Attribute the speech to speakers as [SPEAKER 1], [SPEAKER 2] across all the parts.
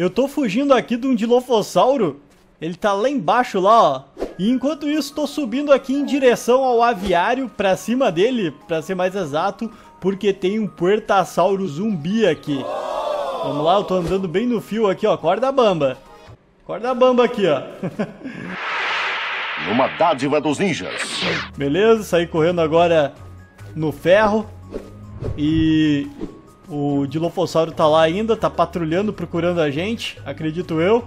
[SPEAKER 1] Eu tô fugindo aqui de um Dilophosauro. Ele tá lá embaixo, lá, ó. E enquanto isso, tô subindo aqui em direção ao aviário, pra cima dele, pra ser mais exato, porque tem um Puertasauro zumbi aqui. Vamos lá, eu tô andando bem no fio aqui, ó. Corda bamba. Corda bamba aqui, ó.
[SPEAKER 2] Uma dádiva dos ninjas.
[SPEAKER 1] Beleza, saí correndo agora no ferro. E o Dilophosauro tá lá ainda, tá patrulhando, procurando a gente, acredito eu.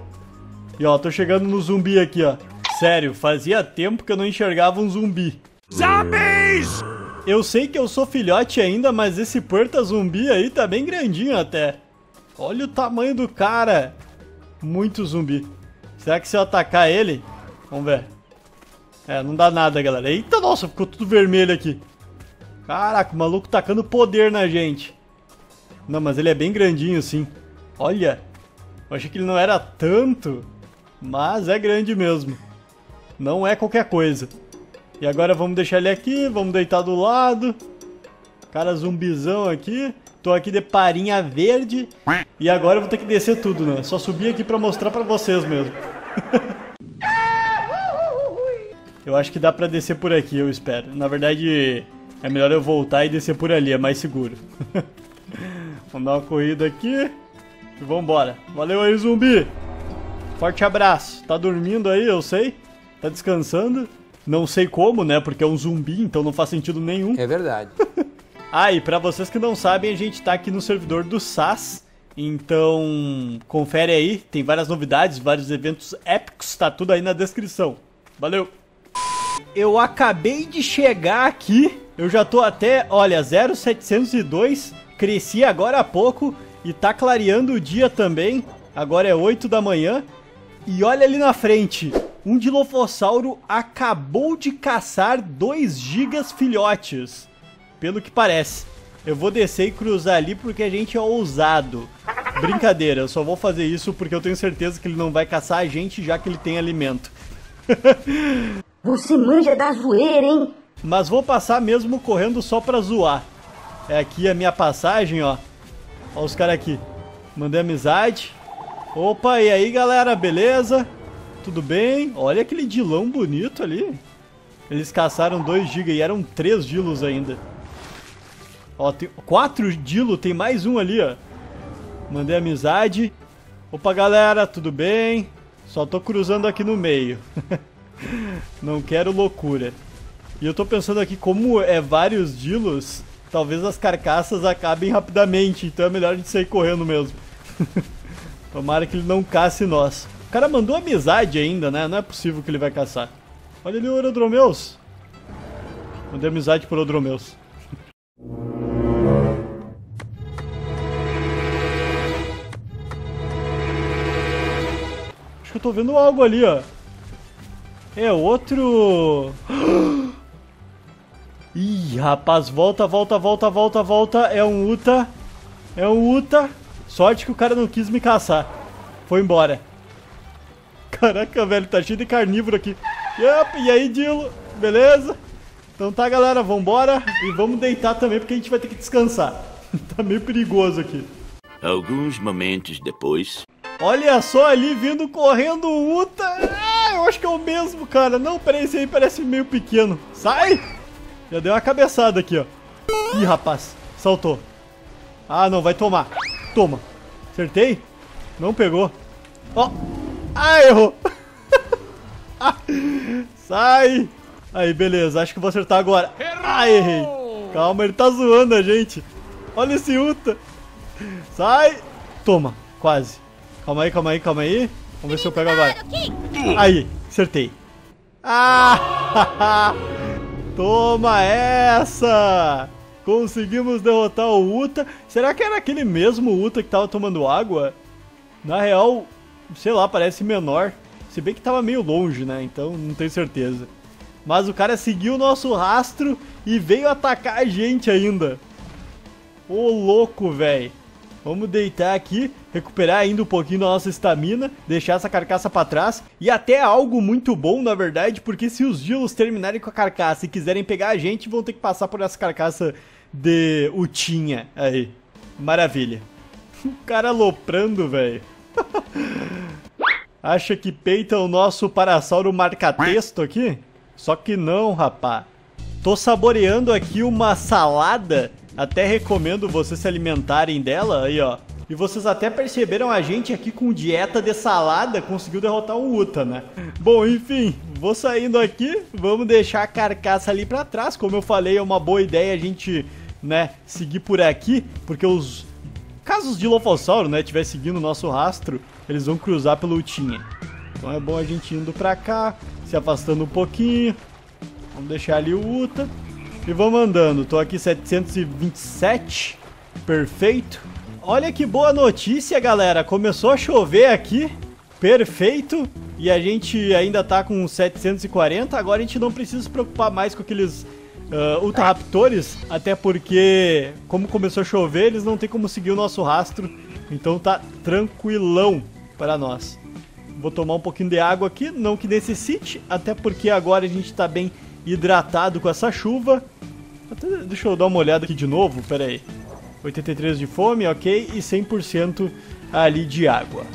[SPEAKER 1] E ó, tô chegando no zumbi aqui, ó. Sério, fazia tempo que eu não enxergava um zumbi. Zombies! Eu sei que eu sou filhote ainda, mas esse porta zumbi aí tá bem grandinho até. Olha o tamanho do cara. Muito zumbi. Será que se eu atacar ele... Vamos ver. É, não dá nada, galera. Eita, nossa, ficou tudo vermelho aqui. Caraca, o maluco tacando poder na gente. Não, mas ele é bem grandinho, sim. Olha. Eu achei que ele não era tanto. Mas é grande mesmo. Não é qualquer coisa. E agora vamos deixar ele aqui, vamos deitar do lado. Cara zumbizão aqui. Tô aqui de parinha verde. E agora eu vou ter que descer tudo, né? Só subir aqui pra mostrar pra vocês mesmo. eu acho que dá pra descer por aqui, eu espero. Na verdade, é melhor eu voltar e descer por ali, é mais seguro. vamos dar uma corrida aqui. E vambora. Valeu aí, zumbi! Forte abraço. Tá dormindo aí, eu sei. Tá descansando. Não sei como, né? Porque é um zumbi, então não faz sentido nenhum.
[SPEAKER 3] É verdade.
[SPEAKER 1] ah, e pra vocês que não sabem, a gente tá aqui no servidor do SAS. Então, confere aí. Tem várias novidades, vários eventos épicos. Tá tudo aí na descrição. Valeu! Eu acabei de chegar aqui. Eu já tô até, olha, 0702. Cresci agora há pouco. E tá clareando o dia também. Agora é 8 da manhã. E olha ali na frente, um Dilophosauro acabou de caçar 2 gigas filhotes. Pelo que parece. Eu vou descer e cruzar ali porque a gente é ousado. Brincadeira, eu só vou fazer isso porque eu tenho certeza que ele não vai caçar a gente já que ele tem alimento.
[SPEAKER 4] Você manja da zoeira, hein?
[SPEAKER 1] Mas vou passar mesmo correndo só pra zoar. É aqui a minha passagem, ó. Ó os caras aqui. Mandei amizade. Opa, e aí galera, beleza? Tudo bem? Olha aquele dilão bonito ali. Eles caçaram 2 GB e eram 3 dilos ainda. Ó, tem 4 dilo, tem mais um ali, ó. Mandei amizade. Opa, galera, tudo bem? Só tô cruzando aqui no meio. Não quero loucura. E eu tô pensando aqui, como é vários dilos, talvez as carcaças acabem rapidamente, então é melhor a gente sair correndo mesmo. Tomara que ele não casse nós. O cara mandou amizade ainda, né? Não é possível que ele vai caçar. Olha ali o Orodromeus. Mandei amizade por Odromeus. Acho que eu tô vendo algo ali, ó. É outro... Ih, rapaz, volta, volta, volta, volta, volta. É um Uta. É um Uta. Sorte que o cara não quis me caçar. Foi embora. Caraca, velho, tá cheio de carnívoro aqui. Yep, e aí, Dilo? Beleza? Então tá, galera, vambora. E vamos deitar também, porque a gente vai ter que descansar. tá meio perigoso aqui.
[SPEAKER 5] Alguns momentos depois...
[SPEAKER 1] Olha só ali, vindo correndo o Uta. Ah, eu acho que é o mesmo, cara. Não, peraí, esse aí parece meio pequeno. Sai! Já deu uma cabeçada aqui, ó. Ih, rapaz, saltou. Ah, não, vai tomar. Toma. Acertei? Não pegou. Ó. Oh. Ah, errou. Sai. Aí, beleza. Acho que vou acertar agora. Ah, errei. Calma, ele tá zoando a gente. Olha esse Uta. Sai. Toma. Quase. Calma aí, calma aí, calma aí. Vamos ver se eu pego agora. Aí. Acertei. Ah! Toma essa! Conseguimos derrotar o Uta. Será que era aquele mesmo Uta que tava tomando água? Na real, sei lá, parece menor. Se bem que tava meio longe, né? Então não tenho certeza. Mas o cara seguiu o nosso rastro e veio atacar a gente ainda. Ô louco, velho. Vamos deitar aqui, recuperar ainda um pouquinho da nossa estamina, deixar essa carcaça pra trás. E até algo muito bom, na verdade, porque se os Dilos terminarem com a carcaça e quiserem pegar a gente, vão ter que passar por essa carcaça de Utinha aí. Maravilha. O cara aloprando, velho. Acha que peita o nosso parasauro marca-texto aqui? Só que não, rapá. Tô saboreando aqui uma salada. Até recomendo vocês se alimentarem dela. Aí, ó. E vocês até perceberam a gente aqui com dieta de salada conseguiu derrotar o Uta, né? Bom, enfim, vou saindo aqui. Vamos deixar a carcaça ali pra trás. Como eu falei, é uma boa ideia a gente, né, seguir por aqui. Porque os casos de Lofossauro, né, estiver seguindo o nosso rastro, eles vão cruzar pelo Utinha. Então é bom a gente indo pra cá, se afastando um pouquinho. Vamos deixar ali o Uta. E vamos andando. Tô aqui 727. Perfeito. Olha que boa notícia, galera. Começou a chover aqui. Perfeito. E a gente ainda tá com 740. Agora a gente não precisa se preocupar mais com aqueles uh, Ultra Raptores. Até porque, como começou a chover, eles não tem como seguir o nosso rastro. Então tá tranquilão para nós. Vou tomar um pouquinho de água aqui, não que necessite, até porque agora a gente está bem hidratado com essa chuva. Até, deixa eu dar uma olhada aqui de novo, pera aí. 83 de fome, ok, e 100% ali de água.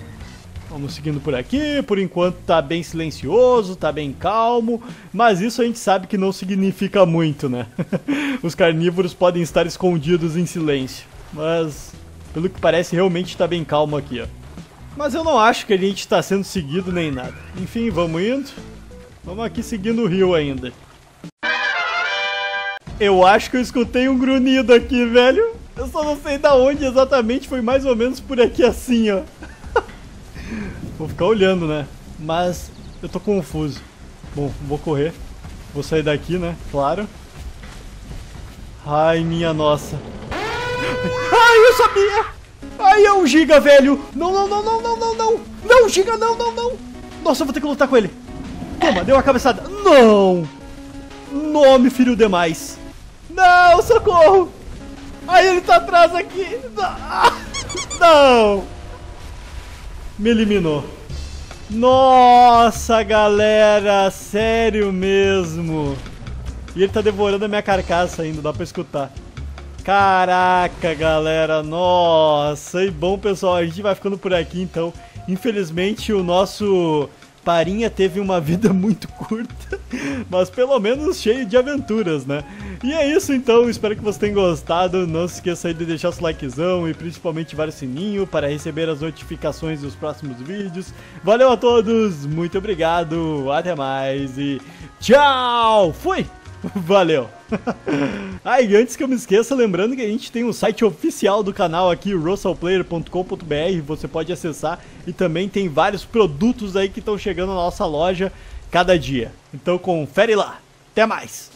[SPEAKER 1] Vamos seguindo por aqui, por enquanto tá bem silencioso, tá bem calmo, mas isso a gente sabe que não significa muito, né? Os carnívoros podem estar escondidos em silêncio, mas pelo que parece realmente tá bem calmo aqui, ó. Mas eu não acho que a gente está sendo seguido nem nada. Enfim, vamos indo. Vamos aqui seguindo o rio ainda. Eu acho que eu escutei um grunhido aqui, velho. Eu só não sei da onde exatamente, foi mais ou menos por aqui assim, ó. vou ficar olhando, né? Mas eu tô confuso. Bom, vou correr. Vou sair daqui, né? Claro. Ai, minha nossa. Ai, eu sabia! Ai, é um giga, velho! Não, não, não, não, não, não, não! Não, giga, não, não, não! Nossa, eu vou ter que lutar com ele! Toma, deu uma cabeçada. Não! Nome, filho demais! Não, socorro! Ai, ele tá atrás aqui! Não! Me eliminou. Nossa, galera! Sério mesmo! E ele tá devorando a minha carcaça ainda, dá pra escutar. Caraca, galera, nossa, e bom pessoal, a gente vai ficando por aqui então. Infelizmente o nosso Parinha teve uma vida muito curta, mas pelo menos cheio de aventuras, né? E é isso então, espero que vocês tenham gostado. Não se esqueça de deixar seu likezão e principalmente o sininho para receber as notificações dos próximos vídeos. Valeu a todos, muito obrigado, até mais e tchau! Fui! Valeu! Ah, e antes que eu me esqueça, lembrando que a gente tem um site oficial do canal aqui, russellplayer.com.br, você pode acessar e também tem vários produtos aí que estão chegando na nossa loja cada dia. Então confere lá. Até mais!